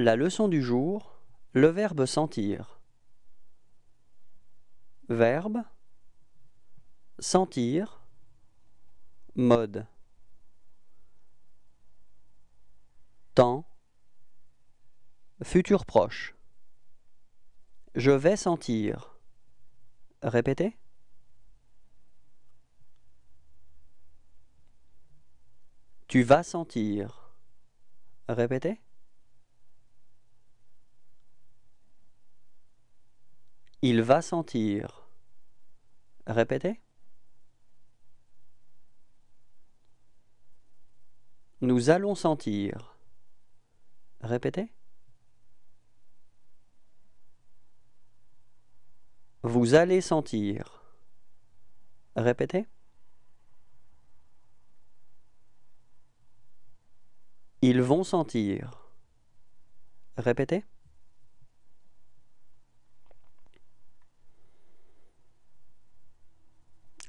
La leçon du jour, le verbe sentir. Verbe sentir mode temps futur proche Je vais sentir. Répétez. Tu vas sentir. Répétez. Il va sentir. Répétez. Nous allons sentir. Répétez. Vous allez sentir. Répétez. Ils vont sentir. Répétez.